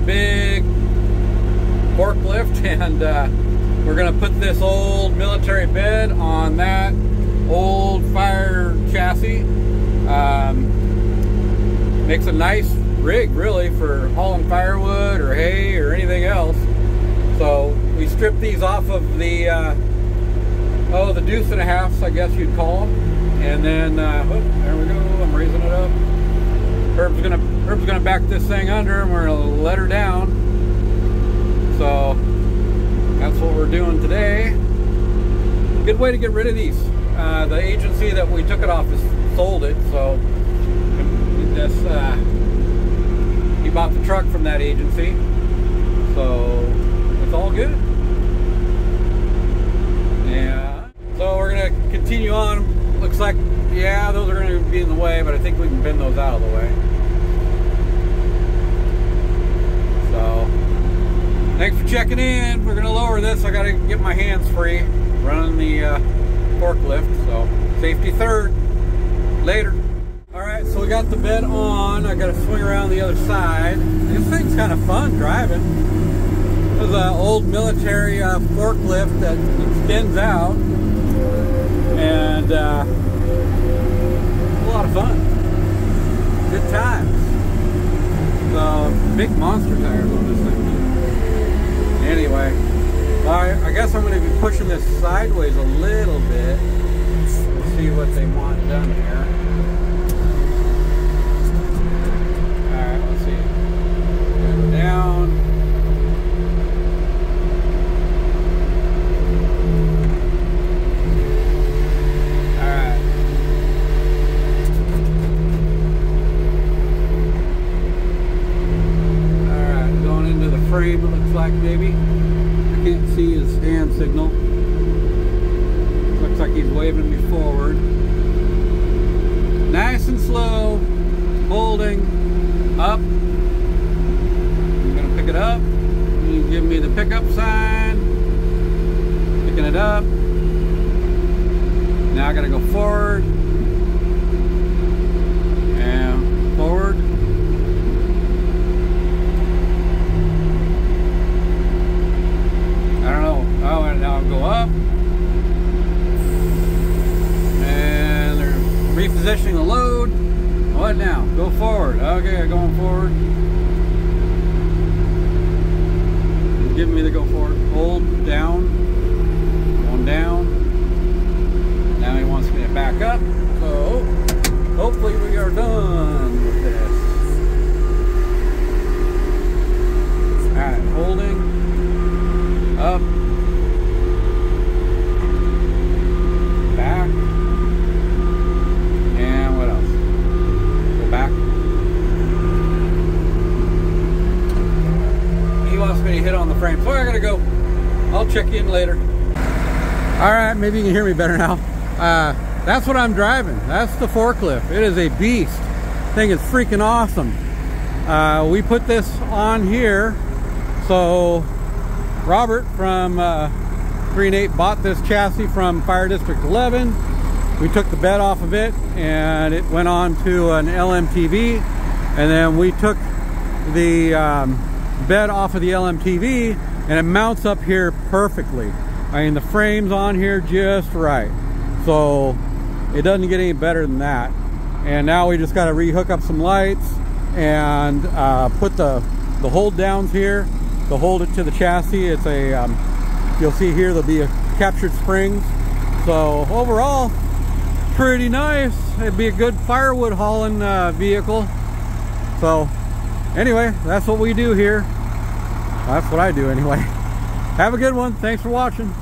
big forklift and uh, we're gonna put this old military bed on that old fire chassis. Um, makes a nice rig really for hauling firewood or hay or anything else. So we stripped these off of the, uh, oh, the deuce and a half, I guess you'd call them. And then, uh, oh, there we go, I'm raising it up. Herb's gonna, Herb's gonna back this thing under and we're gonna let her down. So that's what we're doing today. Good way to get rid of these. Uh, the agency that we took it off has sold it, so this, uh, he bought the truck from that agency. So it's all good. Yeah. So we're gonna continue on. Looks like, yeah, those are gonna be in the way, but I think we can bend those out of the way. So, thanks for checking in. We're gonna lower this. I gotta get my hands free running the uh, forklift. So, safety third. Later. All right, so we got the bed on. I gotta swing around the other side. This thing's kind of fun driving. There's an old military uh, forklift that extends out. And uh, lot of fun. Good times. The big monster tires on this thing. Anyway, I, I guess I'm going to be pushing this sideways a little bit. See what they want done here. Alright, let's see. Go down. Alright. Alright, going frame it looks like maybe. I can't see his hand signal. Looks like he's waving me forward. Nice and slow. Holding. Up. I'm gonna pick it up. You give me the pickup sign. Picking it up. Now I gotta go forward. And forward. I don't know. Oh, and now I'll go up. And they're repositioning the load. What now? Go forward. Okay, going forward. Giving me the go forward. Hold down. Going down. Now he wants me to back up. So hopefully we are done with this. Alright, holding. Up. Back. And what else? Go back. He wants me to hit on the frame. So I gotta go. I'll check in later. All right, maybe you can hear me better now. Uh, that's what I'm driving. That's the forklift. It is a beast. Thing is freaking awesome. Uh, we put this on here. So Robert from uh, 3 and 8 bought this chassis from Fire District 11. We took the bed off of it and it went on to an LMTV. And then we took the um, bed off of the LMTV and it mounts up here perfectly. I mean, the frame's on here just right. So it doesn't get any better than that. And now we just got to rehook up some lights and uh, put the, the hold downs here to hold it to the chassis. It's a, um, you'll see here, there'll be a captured springs. So overall, pretty nice. It'd be a good firewood hauling uh, vehicle. So anyway, that's what we do here. That's what I do anyway. Have a good one. Thanks for watching.